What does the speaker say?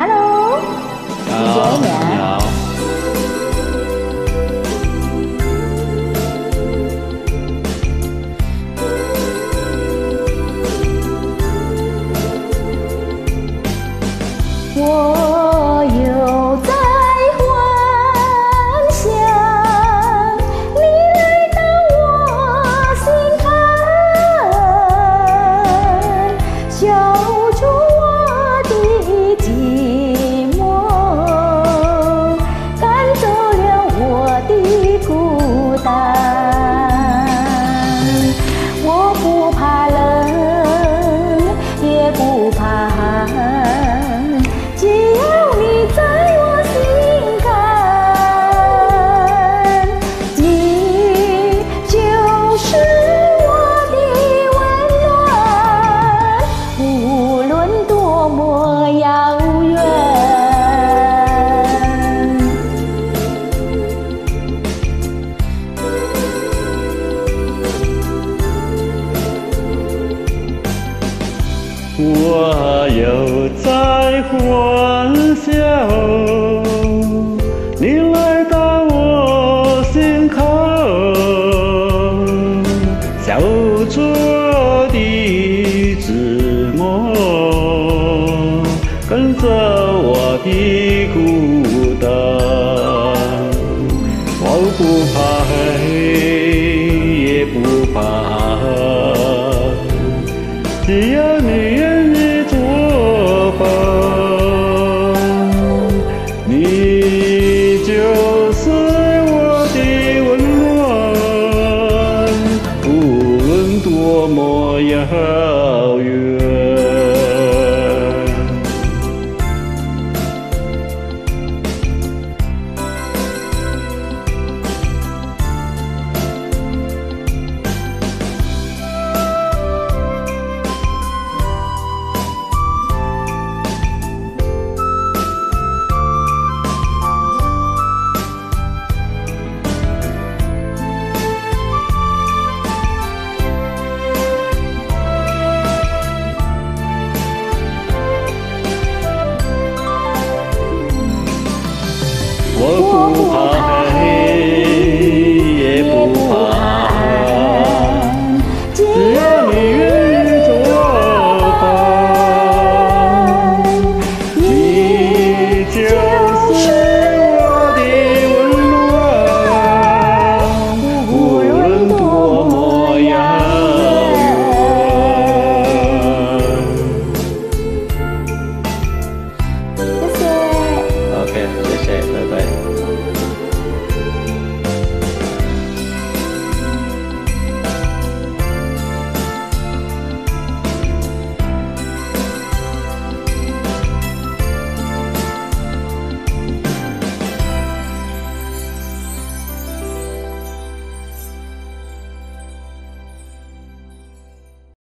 Hello，新年。我又在幻想，你来到我心口，走出的寂寞，跟着我的孤单，我不怕黑。how you